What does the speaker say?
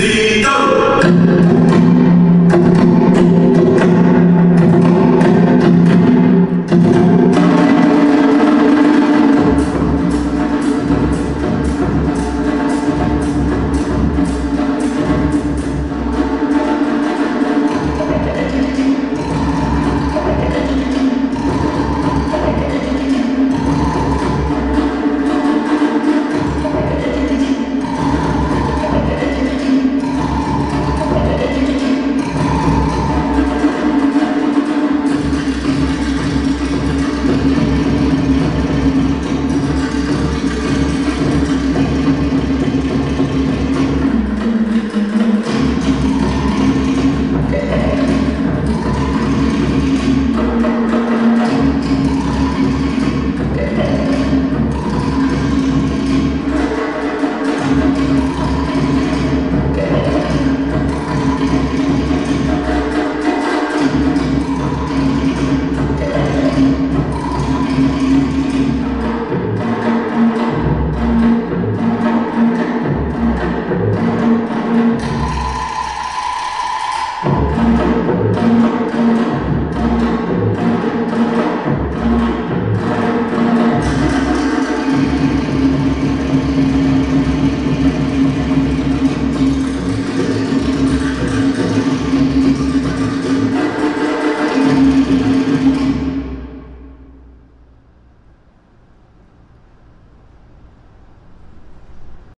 Vitor!